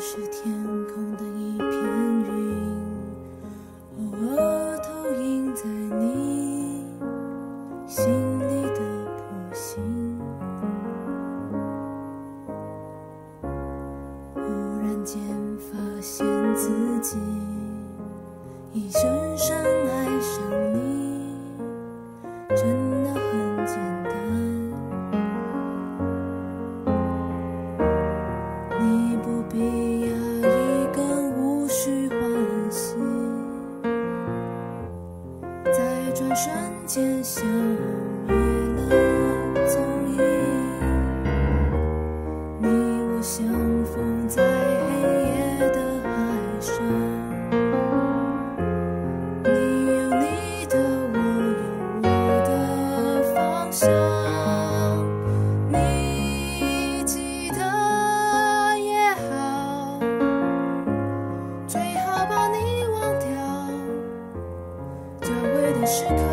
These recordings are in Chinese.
是天空的一片云，偶尔投影在你心里的波心。忽然间发现自己。she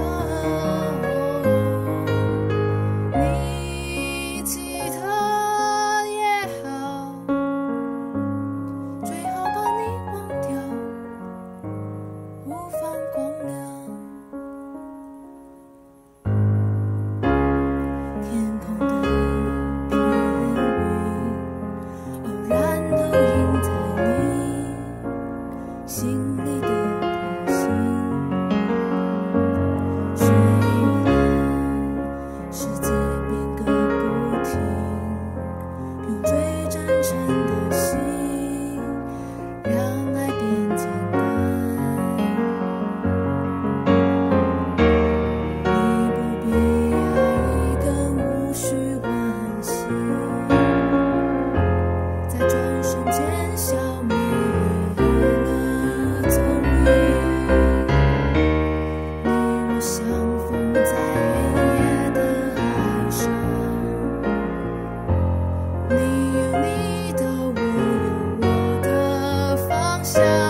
so